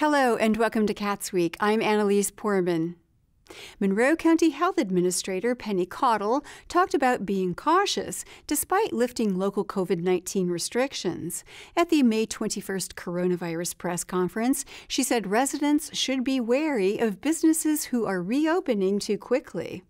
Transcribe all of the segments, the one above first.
Hello and welcome to CATSweek. I'm Annalise Poorman. Monroe County Health Administrator Penny Caudill talked about being cautious despite lifting local COVID 19 restrictions. At the May 21st coronavirus press conference, she said residents should be wary of businesses who are reopening too quickly.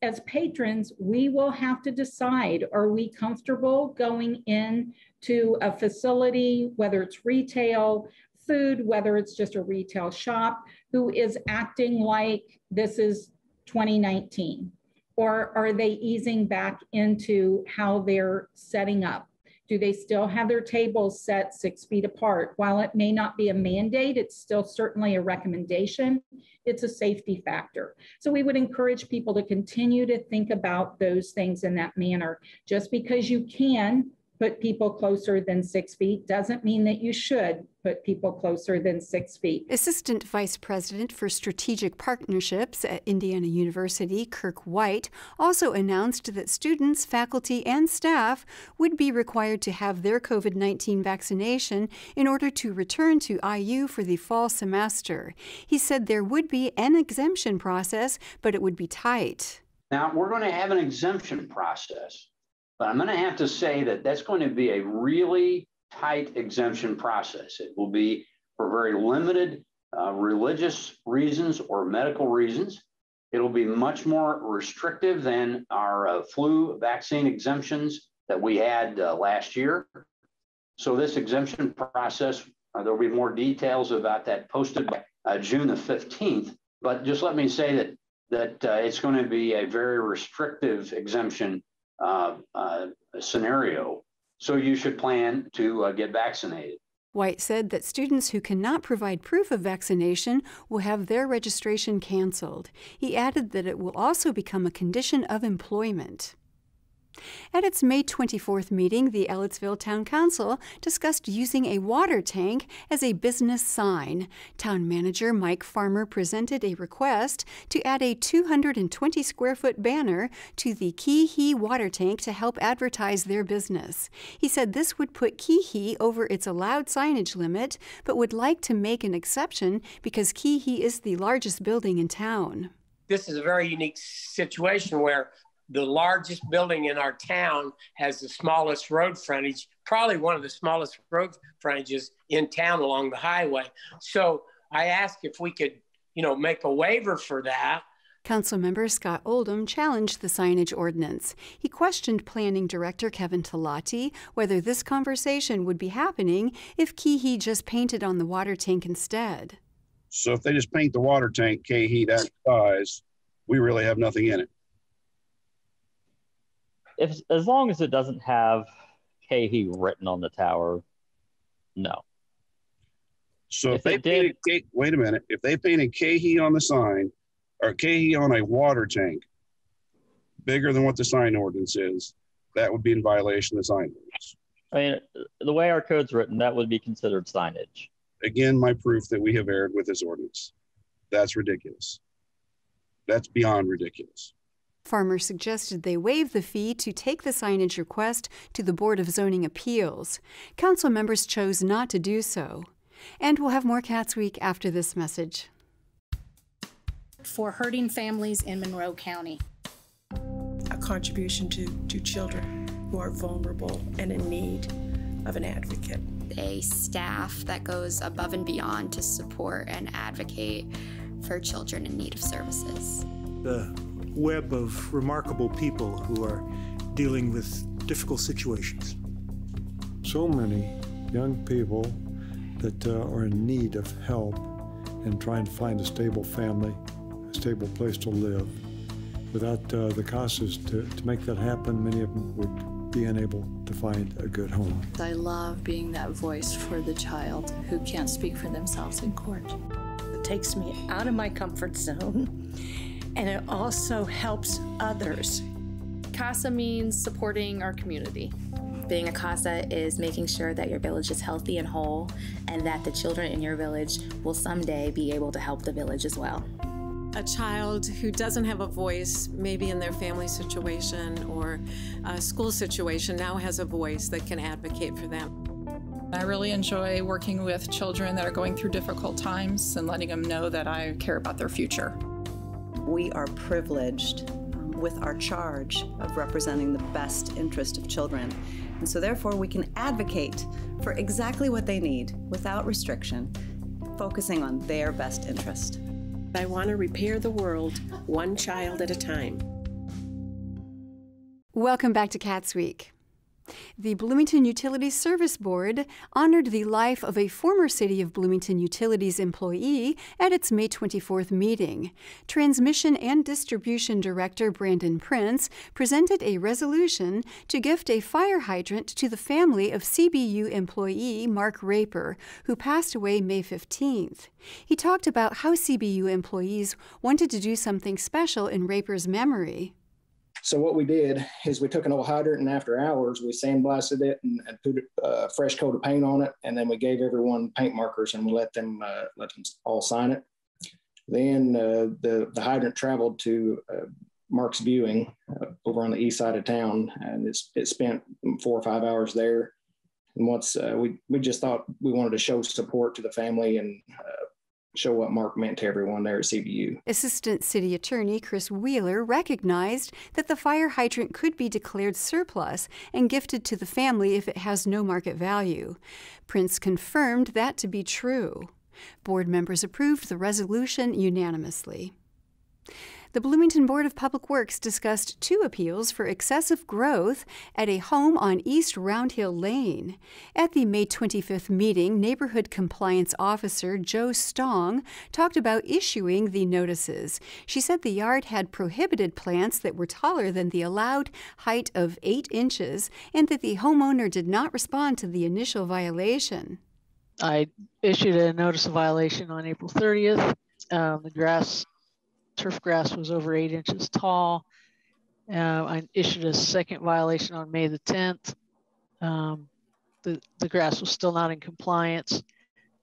As patrons, we will have to decide are we comfortable going in to a facility, whether it's retail, food, whether it's just a retail shop, who is acting like this is 2019? Or are they easing back into how they're setting up? Do they still have their tables set six feet apart? While it may not be a mandate, it's still certainly a recommendation. It's a safety factor. So we would encourage people to continue to think about those things in that manner. Just because you can put people closer than six feet doesn't mean that you should put people closer than six feet. Assistant Vice President for Strategic Partnerships at Indiana University, Kirk White, also announced that students, faculty, and staff would be required to have their COVID 19 vaccination in order to return to IU for the fall semester. He said there would be an exemption process, but it would be tight. Now, we're going to have an exemption process. But I'm going to have to say that that's going to be a really tight exemption process. It will be for very limited uh, religious reasons or medical reasons. It'll be much more restrictive than our uh, flu vaccine exemptions that we had uh, last year. So this exemption process, uh, there'll be more details about that posted by uh, June the 15th. But just let me say that that uh, it's going to be a very restrictive exemption scenario. So you should plan to uh, get vaccinated. White said that students who cannot provide proof of vaccination will have their registration canceled. He added that it will also become a condition of employment. At its May 24th meeting, the Ellettsville Town Council discussed using a water tank as a business sign. Town manager Mike Farmer presented a request to add a 220 square foot banner to the Keehee water tank to help advertise their business. He said this would put Keehee over its allowed signage limit, but would like to make an exception because Keehee is the largest building in town. This is a very unique situation where the largest building in our town has the smallest road frontage, probably one of the smallest road frontages in town along the highway. So I asked if we could, you know, make a waiver for that. Councilmember Scott Oldham challenged the signage ordinance. He questioned Planning Director Kevin Tolloty whether this conversation would be happening if Keehee just painted on the water tank instead. So if they just paint the water tank Keehee that size, we really have nothing in it if as long as it doesn't have Keehee written on the tower, no. So if, if they painted, did, wait a minute, if they painted Keehee on the sign or Keehee on a water tank bigger than what the sign ordinance is, that would be in violation of the sign ordinance. I mean, the way our code's written, that would be considered signage. Again, my proof that we have erred with this ordinance. That's ridiculous. That's beyond ridiculous. Farmer suggested they waive the fee to take the signage request to the Board of Zoning Appeals. Council members chose not to do so. And we'll have more CATSweek after this message. For hurting families in Monroe County. A contribution to, to children who are vulnerable and in need of an advocate. A staff that goes above and beyond to support and advocate for children in need of services. The web of remarkable people who are dealing with difficult situations. So many young people that uh, are in need of help and trying to find a stable family, a stable place to live. Without uh, the CASAs to, to make that happen, many of them would be unable to find a good home. I love being that voice for the child who can't speak for themselves in court. It takes me out of my comfort zone and it also helps others. CASA means supporting our community. Being a CASA is making sure that your village is healthy and whole, and that the children in your village will someday be able to help the village as well. A child who doesn't have a voice, maybe in their family situation or a school situation, now has a voice that can advocate for them. I really enjoy working with children that are going through difficult times and letting them know that I care about their future. We are privileged um, with our charge of representing the best interest of children. And so, therefore, we can advocate for exactly what they need without restriction, focusing on their best interest. I want to repair the world one child at a time. Welcome back to CATSweek. The Bloomington Utilities Service Board honored the life of a former City of Bloomington Utilities employee at its May 24th meeting. Transmission and Distribution Director Brandon Prince presented a resolution to gift a fire hydrant to the family of CBU employee Mark Raper, who passed away May 15th. He talked about how CBU employees wanted to do something special in Raper's memory. So what we did is we took an old hydrant and after hours we sandblasted it and, and put a uh, fresh coat of paint on it, and then we gave everyone paint markers and we let them uh, let them all sign it. Then uh, the the hydrant traveled to uh, Mark's viewing uh, over on the east side of town, and it's it spent four or five hours there. And once uh, we we just thought we wanted to show support to the family and show what Mark meant to everyone there at CBU. Assistant City Attorney Chris Wheeler recognized that the fire hydrant could be declared surplus and gifted to the family if it has no market value. Prince confirmed that to be true. Board members approved the resolution unanimously. The Bloomington Board of Public Works discussed two appeals for excessive growth at a home on East Round Hill Lane. At the May 25th meeting, Neighborhood Compliance Officer Jo Stong talked about issuing the notices. She said the yard had prohibited plants that were taller than the allowed height of 8 inches and that the homeowner did not respond to the initial violation. I issued a notice of violation on April 30th. Um, the grass turf grass was over eight inches tall. Uh, I issued a second violation on May the 10th. Um, the, the grass was still not in compliance,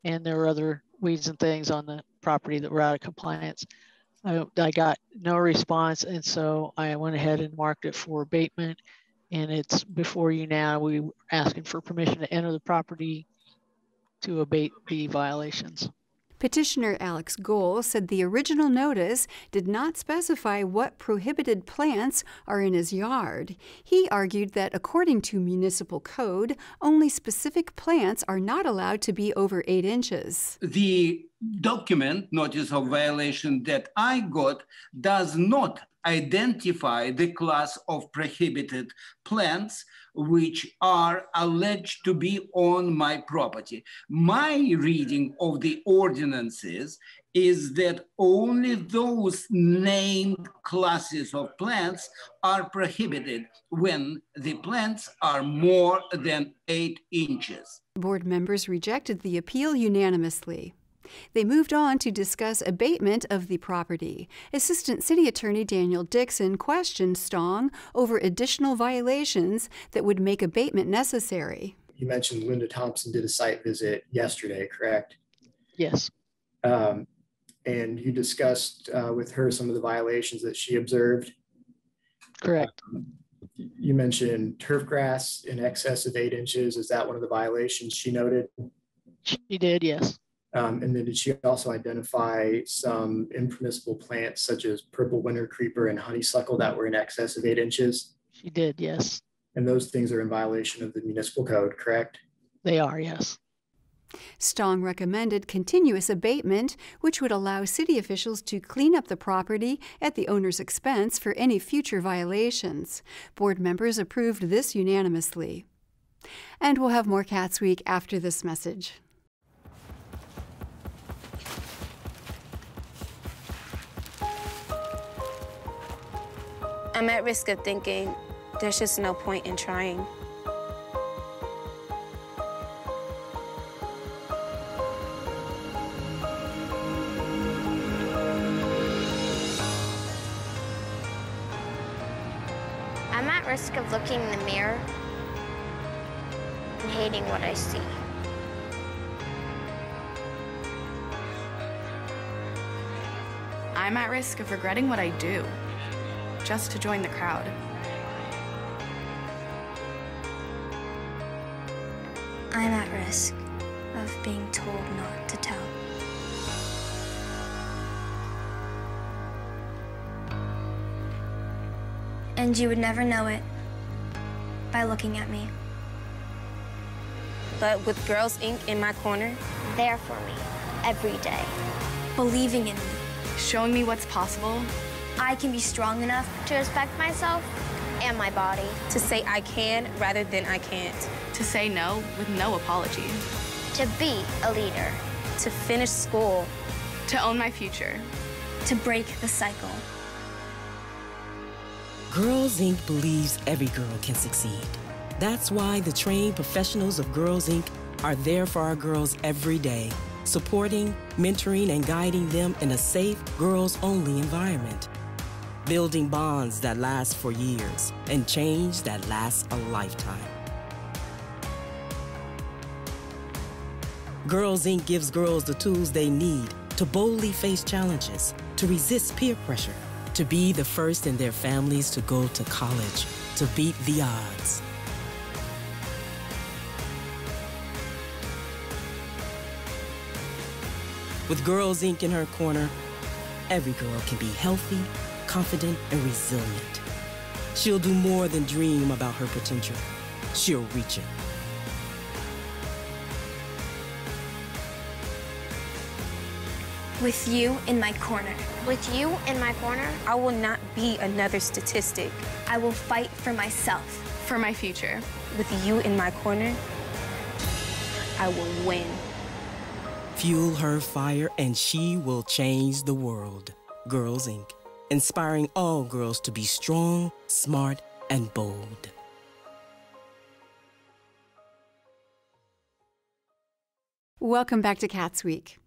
and there were other weeds and things on the property that were out of compliance. I, I got no response, and so I went ahead and marked it for abatement. And it's before you now. We were asking for permission to enter the property to abate the violations. Petitioner Alex Gohl said the original notice did not specify what prohibited plants are in his yard. He argued that according to municipal code, only specific plants are not allowed to be over eight inches. The document, notice of violation that I got, does not identify the class of prohibited plants which are alleged to be on my property. My reading of the ordinances is that only those named classes of plants are prohibited when the plants are more than eight inches. Board members rejected the appeal unanimously. They moved on to discuss abatement of the property. Assistant City Attorney Daniel Dixon questioned Stong over additional violations that would make abatement necessary. You mentioned Linda Thompson did a site visit yesterday, correct? Yes. Um, and you discussed uh, with her some of the violations that she observed. Correct. Um, you mentioned turf grass in excess of eight inches. Is that one of the violations she noted? She did, yes. Um, and then did she also identify some impermissible plants such as purple winter creeper and honeysuckle that were in excess of eight inches? She did, yes. And those things are in violation of the municipal code, correct? They are, yes. Stong recommended continuous abatement, which would allow city officials to clean up the property at the owner's expense for any future violations. Board members approved this unanimously. And we'll have more CATSweek after this message. I'm at risk of thinking there's just no point in trying. I'm at risk of looking in the mirror and hating what I see. I'm at risk of regretting what I do just to join the crowd. I'm at risk of being told not to tell. And you would never know it by looking at me. But with Girls Inc. in my corner, there for me every day, believing in me, showing me what's possible, I can be strong enough to respect myself and my body. To say I can rather than I can't. To say no with no apology. To be a leader. To finish school. To own my future. To break the cycle. Girls Inc. believes every girl can succeed. That's why the trained professionals of Girls Inc. are there for our girls every day, supporting, mentoring, and guiding them in a safe, girls only environment. Building bonds that last for years and change that lasts a lifetime. Girls Inc. gives girls the tools they need to boldly face challenges, to resist peer pressure, to be the first in their families to go to college, to beat the odds. With Girls Inc. in her corner, every girl can be healthy, confident, and resilient. She'll do more than dream about her potential. She'll reach it. With you in my corner. With you in my corner, I will not be another statistic. I will fight for myself. For my future. With you in my corner, I will win. Fuel her fire and she will change the world. Girls Inc. Inspiring all girls to be strong, smart, and bold. Welcome back to CATSweek.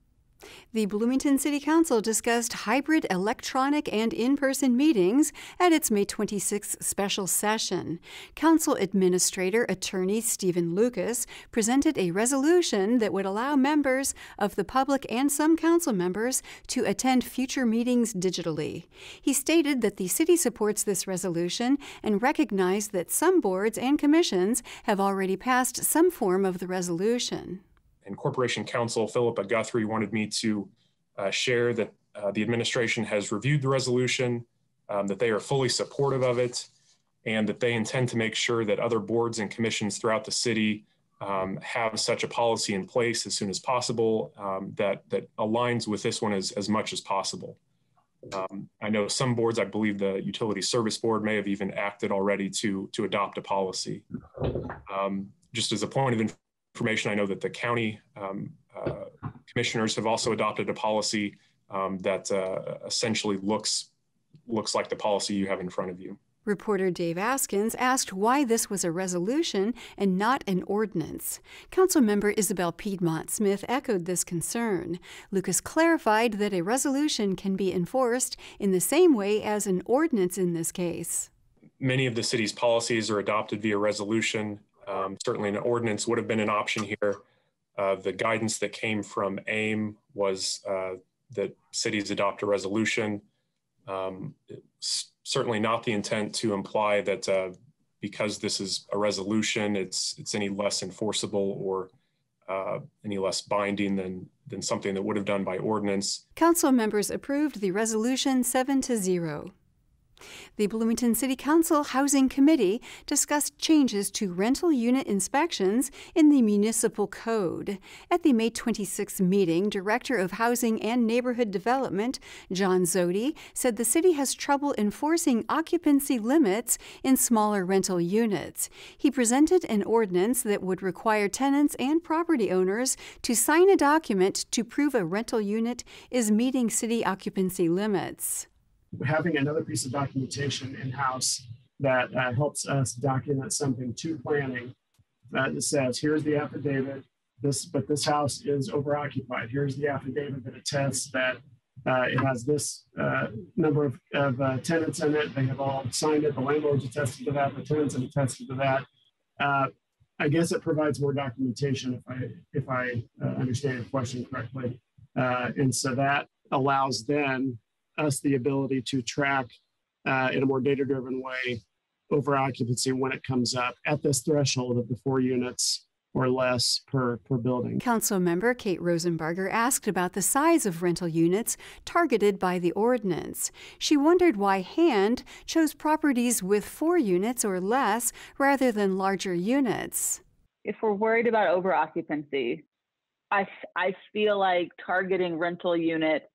The Bloomington City Council discussed hybrid electronic and in person meetings at its May 26th special session. Council Administrator Attorney Stephen Lucas presented a resolution that would allow members of the public and some council members to attend future meetings digitally. He stated that the city supports this resolution and recognized that some boards and commissions have already passed some form of the resolution and Corporation Counsel Philippa Guthrie wanted me to uh, share that uh, the administration has reviewed the resolution, um, that they are fully supportive of it, and that they intend to make sure that other boards and commissions throughout the city um, have such a policy in place as soon as possible um, that, that aligns with this one as, as much as possible. Um, I know some boards, I believe the Utility Service Board may have even acted already to, to adopt a policy. Um, just as a point of information, I know that the county um, uh, commissioners have also adopted a policy um, that uh, essentially looks looks like the policy you have in front of you. Reporter Dave Askins asked why this was a resolution and not an ordinance. Councilmember Isabel Piedmont Smith echoed this concern. Lucas clarified that a resolution can be enforced in the same way as an ordinance in this case. Many of the city's policies are adopted via resolution. Um, certainly, an ordinance would have been an option here. Uh, the guidance that came from AIM was uh, that cities adopt a resolution. Um, certainly not the intent to imply that uh, because this is a resolution, it's it's any less enforceable or uh, any less binding than than something that would have done by ordinance. Council members approved the resolution seven to zero. The Bloomington City Council Housing Committee discussed changes to rental unit inspections in the municipal code. At the May 26 meeting, Director of Housing and Neighborhood Development, John Zody, said the city has trouble enforcing occupancy limits in smaller rental units. He presented an ordinance that would require tenants and property owners to sign a document to prove a rental unit is meeting city occupancy limits having another piece of documentation in-house that uh, helps us document something to planning that says, here's the affidavit, this, but this house is overoccupied. Here's the affidavit that attests that uh, it has this uh, number of, of uh, tenants in it. They have all signed it. The landlords attested to that. The tenants have attested to that. Uh, I guess it provides more documentation if I if I uh, understand your question correctly, and so that allows then us the ability to track uh, in a more data driven way over occupancy when it comes up at this threshold of the four units or less per, per building. Council member Kate Rosenbarger asked about the size of rental units targeted by the ordinance. She wondered why HAND chose properties with four units or less rather than larger units. If we're worried about over occupancy, I, I feel like targeting rental units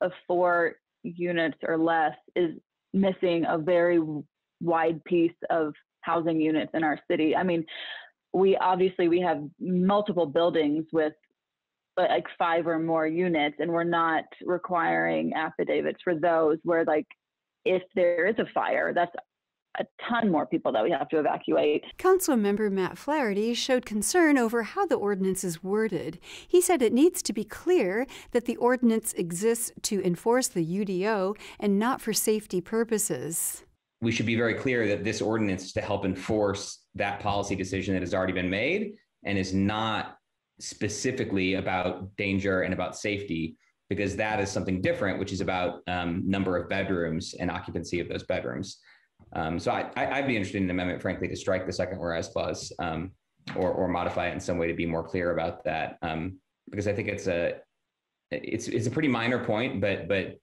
of, four units or less is missing a very wide piece of housing units in our city. I mean, we obviously we have multiple buildings with like five or more units and we're not requiring affidavits for those where like if there is a fire that's a ton more people that we have to evacuate. Council member Matt Flaherty showed concern over how the ordinance is worded. He said it needs to be clear that the ordinance exists to enforce the UDO and not for safety purposes. We should be very clear that this ordinance is to help enforce that policy decision that has already been made and is not specifically about danger and about safety because that is something different which is about um, number of bedrooms and occupancy of those bedrooms um, so I, would be interested in an amendment frankly to strike the second whereas clause um, or, or modify it in some way to be more clear about that um, because i think it's a it's, it's a pretty minor point but but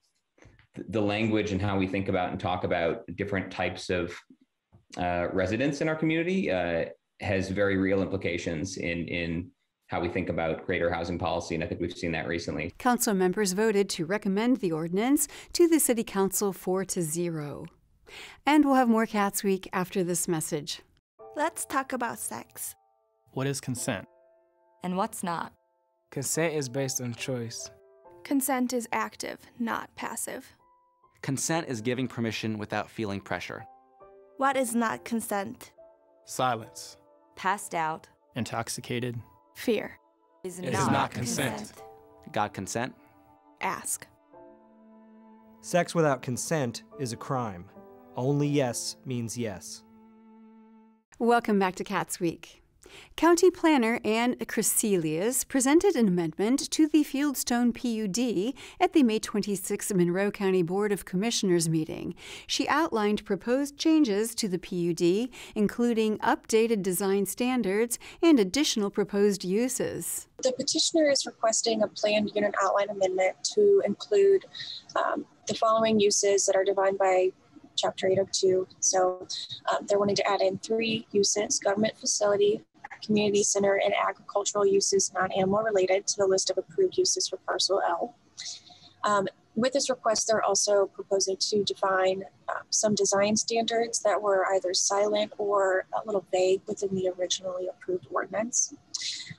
the language and how we think about and talk about different types of uh, residents in our community uh, has very real implications in in how we think about greater housing policy, and I think we've seen that recently. Council members voted to recommend the ordinance to the City Council four to zero. And we'll have more CATSweek after this message. Let's talk about sex. What is consent? And what's not? Consent is based on choice. Consent is active, not passive. Consent is giving permission without feeling pressure. What is not consent? Silence. Passed out. Intoxicated. Fear. Is it not, not consent. consent. God consent? Ask. Sex without consent is a crime. Only yes means yes. Welcome back to CATSweek. County Planner Anne Crecelius presented an amendment to the Fieldstone PUD at the May 26 Monroe County Board of Commissioners meeting. She outlined proposed changes to the PUD, including updated design standards and additional proposed uses. The petitioner is requesting a planned unit outline amendment to include um, the following uses that are defined by Chapter 802. So um, they're wanting to add in three uses government facility, community center, and agricultural uses non animal related to the list of approved uses for parcel L. Um, with this request, they're also proposing to define um, some design standards that were either silent or a little vague within the originally approved ordinance.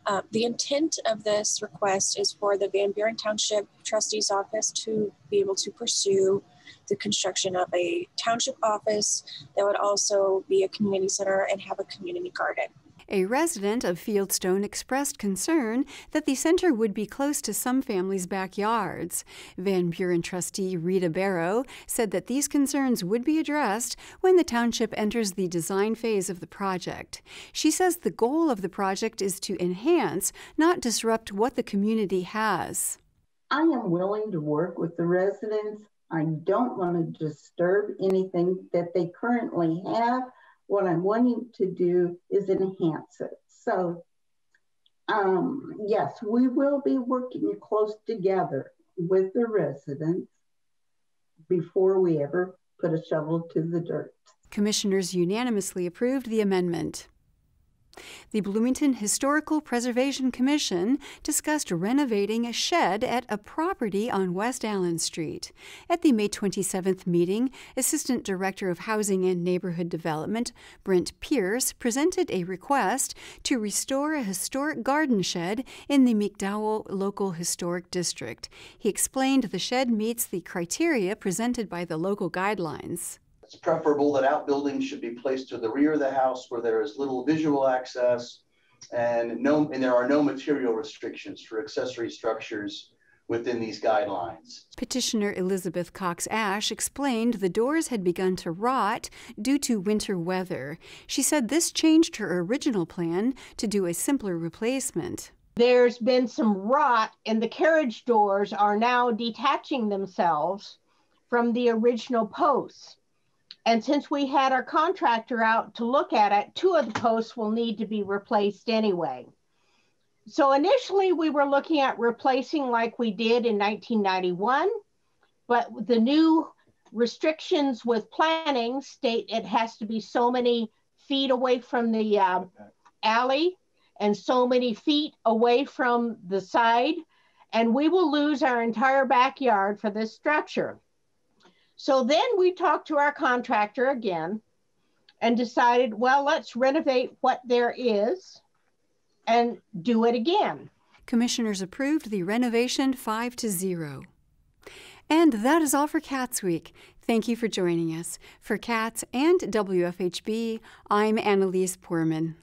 Uh, the intent of this request is for the Van Buren Township Trustee's Office to be able to pursue the construction of a township office that would also be a community center and have a community garden. A resident of Fieldstone expressed concern that the center would be close to some families' backyards. Van Buren trustee Rita Barrow said that these concerns would be addressed when the township enters the design phase of the project. She says the goal of the project is to enhance, not disrupt what the community has. I am willing to work with the residents. I don't want to disturb anything that they currently have what I'm wanting to do is enhance it. So, um, yes, we will be working close together with the residents before we ever put a shovel to the dirt. Commissioners unanimously approved the amendment. The Bloomington Historical Preservation Commission discussed renovating a shed at a property on West Allen Street. At the May 27th meeting, Assistant Director of Housing and Neighborhood Development, Brent Pierce, presented a request to restore a historic garden shed in the McDoel Local Historic District. He explained the shed meets the criteria presented by the local guidelines. It's preferable that outbuildings should be placed to the rear of the house where there is little visual access and no and there are no material restrictions for accessory structures within these guidelines. Petitioner Elizabeth Cox Ash explained the doors had begun to rot due to winter weather. She said this changed her original plan to do a simpler replacement. There's been some rot, and the carriage doors are now detaching themselves from the original posts. And since we had our contractor out to look at it, two of the posts will need to be replaced anyway. So initially we were looking at replacing like we did in 1991, but the new restrictions with planning state it has to be so many feet away from the uh, alley and so many feet away from the side, and we will lose our entire backyard for this structure. So then we talked to our contractor again and decided, well, let's renovate what there is and do it again. Commissioners approved the renovation 5 to 0. And that is all for CATSweek. Thank you for joining us. For CATS and WFHB, I'm Annalise Poorman.